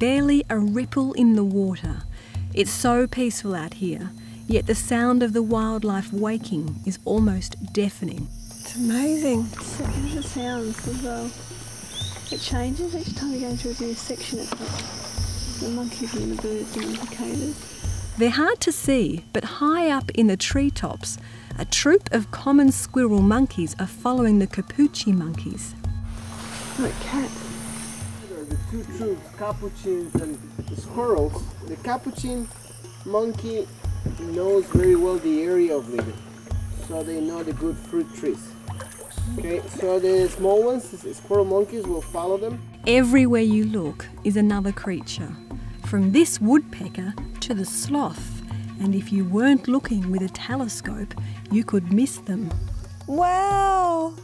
barely a ripple in the water. It's so peaceful out here, yet the sound of the wildlife waking is almost deafening. It's amazing. It's the sounds as well. It changes each time you go into a new section. It's like the monkeys and the birds and the cicadas. They're hard to see, but high up in the treetops, a troop of common squirrel monkeys are following the capuchin monkeys. Like cat. The two troops, capuchins and squirrels. The capuchin monkey knows very well the area of living, so they know the good fruit trees. Okay, so the small ones, the squirrel monkeys, will follow them. Everywhere you look is another creature, from this woodpecker to the sloth. And if you weren't looking with a telescope, you could miss them. Wow!